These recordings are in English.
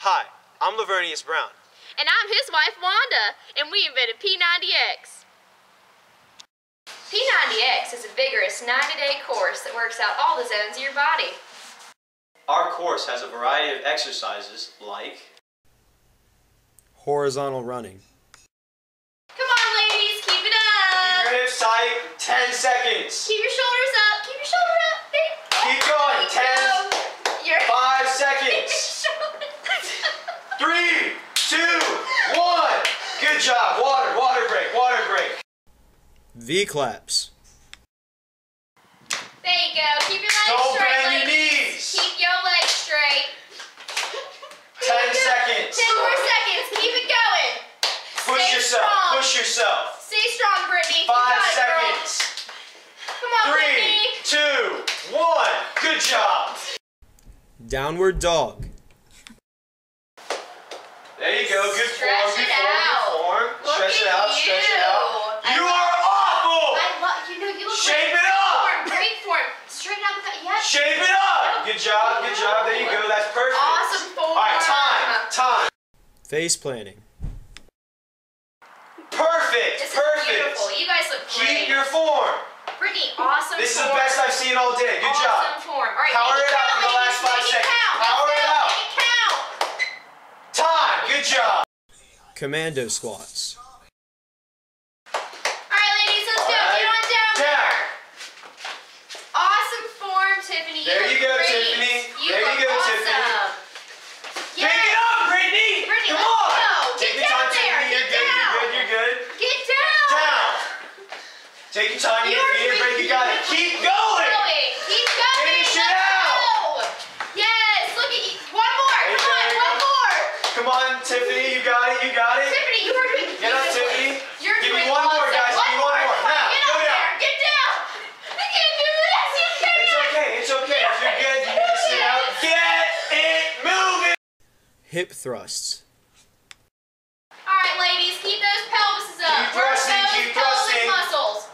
Hi, I'm Lavernius Brown. And I'm his wife, Wanda, and we invented P90X. P90X is a vigorous 90-day course that works out all the zones of your body. Our course has a variety of exercises like Horizontal running. Come on, ladies, keep it up. Keep your hips tight, 10 seconds. Keep your shoulders up. Keep your shoulder up. There- Keep going, There you 10, go. Your 5 seconds. Three, two, one. Good job. Water, water break, water break. V claps. There you go. Keep your legs Don't straight, bend your knees. Keep your legs straight. 10 seconds. Ten more seconds. Keep it going. Push Stay yourself, strong. push yourself. Stay strong, Brittany. You Five got it, girl. seconds. Come on, Three, Brittany. two, one. Good job. Downward dog. There you go. Good Stretch form, good form, good form. Look stretch it at out, stretch it you. out. I You love- are awful. I love you. Know you look Shape great. it up. Form, great form. Straighten out the cut. Yes. Shape it up. Good job, good job. There you go. That's perfect. Awesome form. All right, time, time. Face planting. Perfect, This is perfect. beautiful. You guys look great. Keep your form. Brittany, awesome This is the best I've seen all day. Good awesome job. form. All right, Power make it out count, for the last five Make seconds. Count. Power Let's it go. out. Make it count. Time. Good job. Commando squats. All right, ladies, let's go. All right. Get on down, Down. there. Awesome form, Tiffany. There look you go, great. Tiffany. You There you look go, awesome. Tiffany. Yes. Pick it up, Brittany. Brittany, Come let's on. go. Take Get your down time, there. Tiffany. You're Get good. down. You're good. You're good. Get down. Down. Take your time. You You are get feet. Break. You got it. Keep going. Going. Keep going. Finish it Let's out. go. Yes. Look at you. One more. There you Come go, on. there you One go. more. Come on, Tiffany. You got it. You got it. Tiffany, you are doing Get up. Tiffany. You're Give me doing one more, awesome. guys. Give me one more. Come Now, Get go down. there. Get down. You can do this. You can It's okay. It's okay. If you're good, you need to sit out. Get it moving. Hip thrusts. All right, ladies, keep those pelvises up. Keep thrusting, keep thrusting. muscles.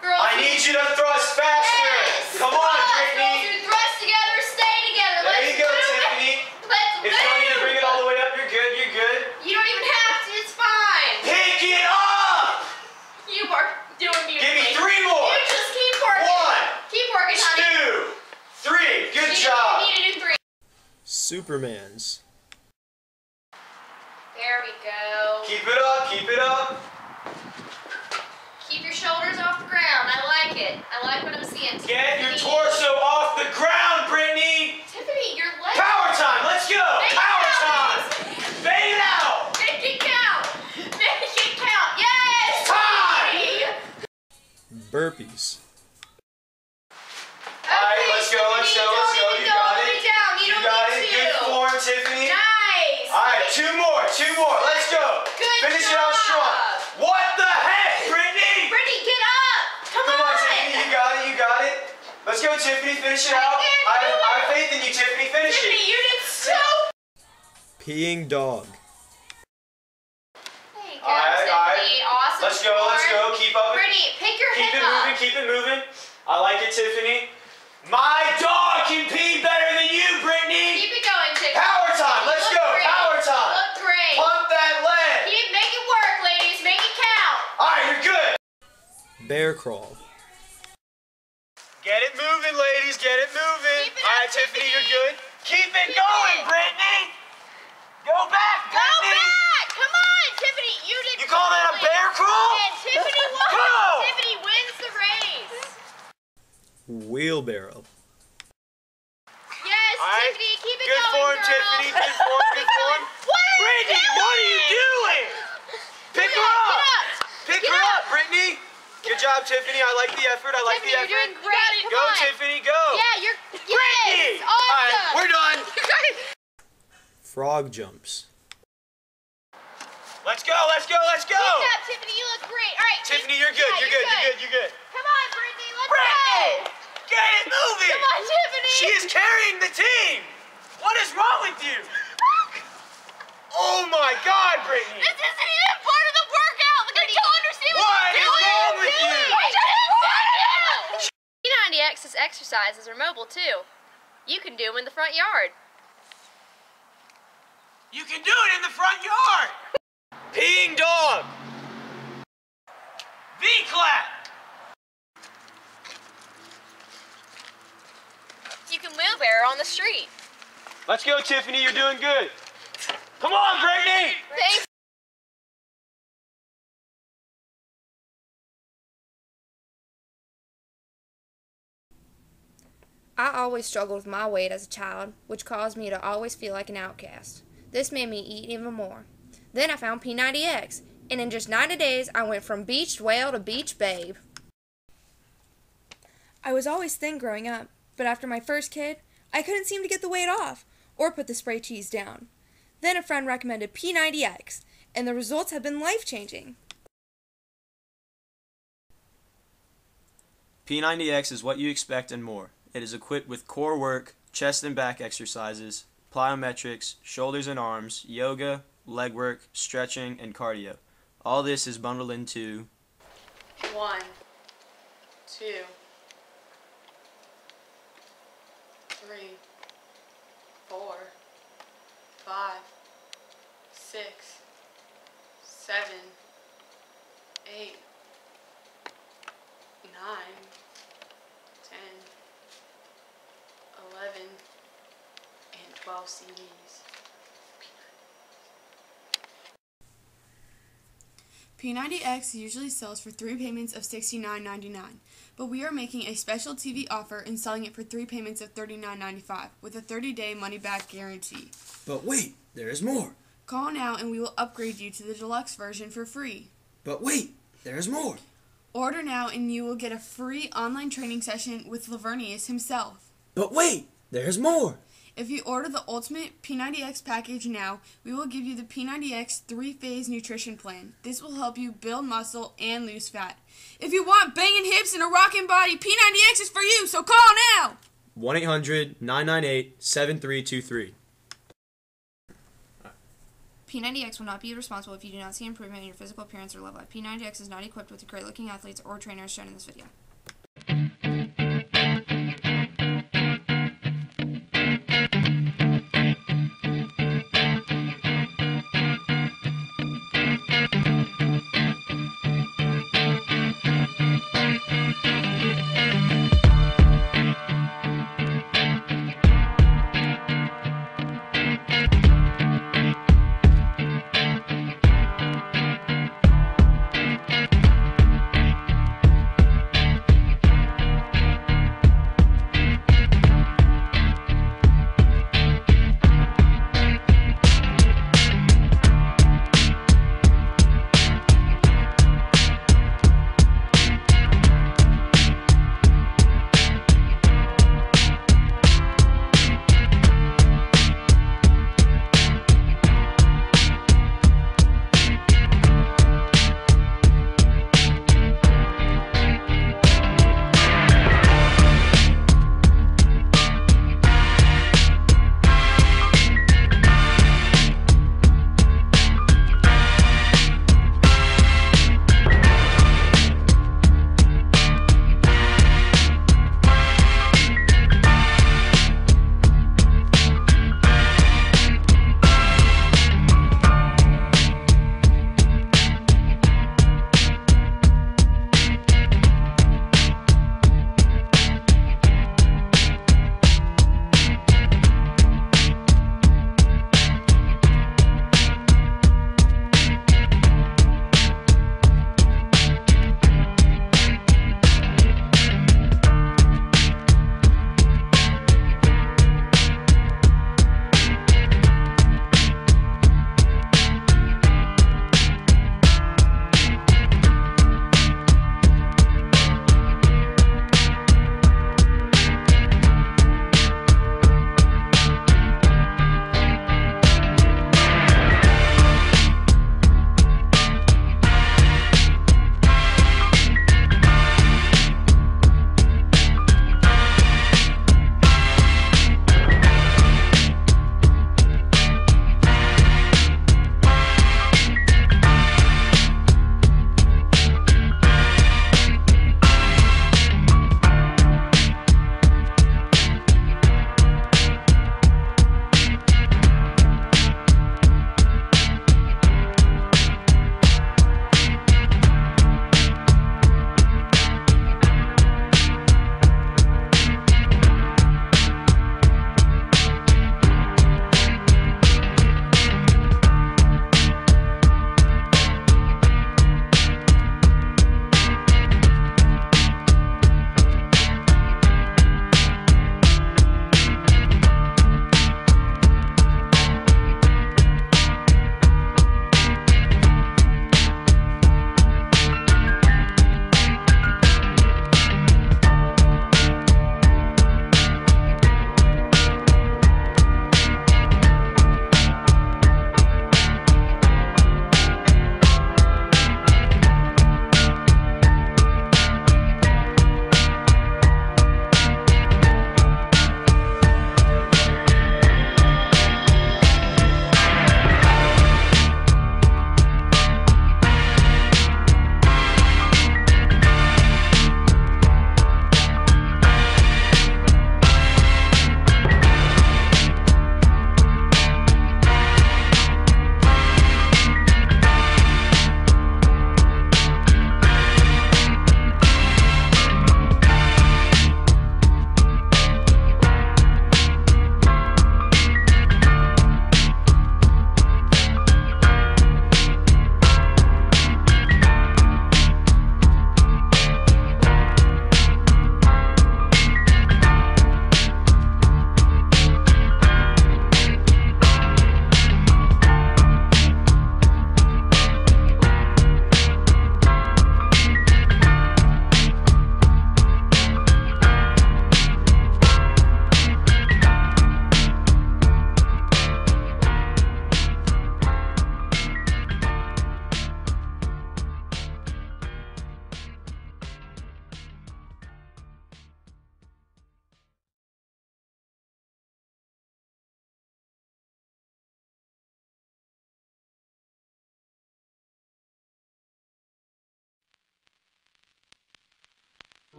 Girls, I need you to thrust faster. yes. Come on, Thrust. Brittany. Girls who thrust together, stay together. There Let's you go, move it. Tiffany. Let's If you don't need to bring it all the way up, you're good. You're good. You don't even have to. It's fine. Pick it up. You are doing beautifully. Give me three more. You just keep working. One, Keep working, honey. two, three. Good you job. You need to do three. Supermans. There we go. Keep it up. Keep it up. Keep your shoulders off the ground. I like it. I like what I'm seeing. Get your torso off the ground, Brittany. Tiffany, your legs. Power time. Let's go. Make it Power count, time. ladies. Fade it out. Make it count. Make it count. Yes. Time. Tiffany. Burpees. All right, let's go, let's go, let's go. Don't even You got all the it. way down. You, You don't got need it. to. Good form, Tiffany. Nice. All right, two more. Let's go. Good Finish it out job. strong. What the heck, Brittany? Brittany, get up. Come, Come on, Tiffany. You got it. You got it. Let's go, Tiffany. Finish it I out. can't I, do I have it. faith in you, Tiffany. Finish Tiffany, it. you did so. Peeing dog. There you go, All right, all right. Tiffany. Awesome. Let's go. Let's go. Keep up. Brittany, pick your Keep hip it up. moving. Keep it moving. I like it, Tiffany. My dog can pee better than you, Brittany. Keep it going, Tiffany. Power time. You Let's look go. Great. Power You time. look great. Pump that leg. Keep, make it work, ladies. Make it count. All right, you're good. Bear crawl. Get it moving, ladies. Get it moving. Keep it All up, right, Tiffany, you're good. Keep it Keep going, it. Brittany. Go back, Go back. Come on, Tiffany. You did You call that a bear crawl? And Tiffany won. Go. Tiffany wins the race. Wheelbarrow. Yes, All right. Tiffany, keep it Good going, form, girl. Tiffany. Good form, good form. What are you Brittany, doing? what are you doing? Pick Get her up, up. Get up. Pick Get her up. up, Brittany. Good job, Tiffany. I like the effort. I like Tiffany, the you're doing effort. great. Come Go, on. Tiffany, go. Yeah, you're. Brittany. Yes, All right, awesome. we're done. Frog jumps. Let's go, let's go, let's go. Keep up, Tiffany. You look great. All right. Tiffany, you're good. yeah, you're good. You're good. You're good. Come on, Brittany. Let's Brittany, go. get it moving. Come on, Tiffany. She is carrying the team. What is wrong with you? Oh my God, Brittany. This isn't even part of the workout. Look, I don't understand what, What you're is doing. wrong with you? I just P90X's exercises are mobile too. You can do them in the front yard. You can do it in the front yard. Peeing dog. V-clap. You can wheelbarrow on the street. Let's go, Tiffany. You're doing good. Come on, I always struggled with my weight as a child, which caused me to always feel like an outcast. This made me eat even more. Then I found P90X, and in just 90 days, I went from beached whale to beach babe. I was always thin growing up, but after my first kid, I couldn't seem to get the weight off or put the spray cheese down. Then a friend recommended P90X, and the results have been life changing. P90X is what you expect and more. It is equipped with core work, chest and back exercises, plyometrics, shoulders and arms, yoga, leg work, stretching, and cardio. All this is bundled into One, two, three, four, five, six, seven, eight, nine, ten, eleven, and twelve CDs. P90X usually sells for three payments of $69.99, but we are making a special TV offer and selling it for three payments of $39.95 with a 30 day money back guarantee. But wait, there is more. Call now and we will upgrade you to the deluxe version for free. But wait, there is more. Order now and you will get a free online training session with Lavernius himself. But wait, there is more. If you order the ultimate P90X package now, we will give you the P90X three phase nutrition plan. This will help you build muscle and lose fat. If you want banging hips and a rocking body, P90X is for you, so call now! 1 800 998 7323. P90X will not be responsible if you do not see improvement in your physical appearance or level. P90X is not equipped with the great looking athletes or trainers shown in this video.